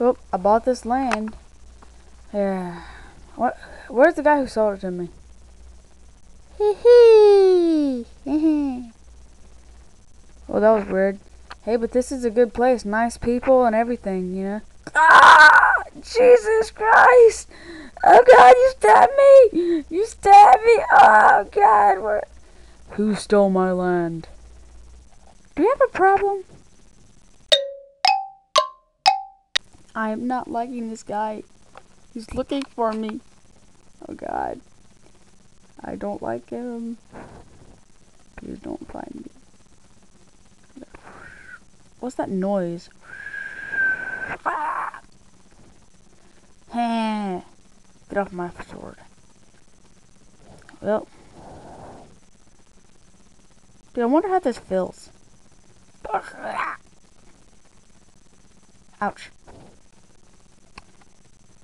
Oh, I bought this land. Yeah. What? Where's the guy who sold it to me? Hee hee. Hee Well, that was weird. Hey, but this is a good place. Nice people and everything, you know? Ah! Jesus Christ! Oh God, you stabbed me! You stabbed me! Oh God, where? Who stole my land? Do you have a problem? I am not liking this guy. He's looking for me. Oh God. I don't like him. Please don't find me. What's that noise? Get off my sword. Well. Dude, I wonder how this feels. Ouch.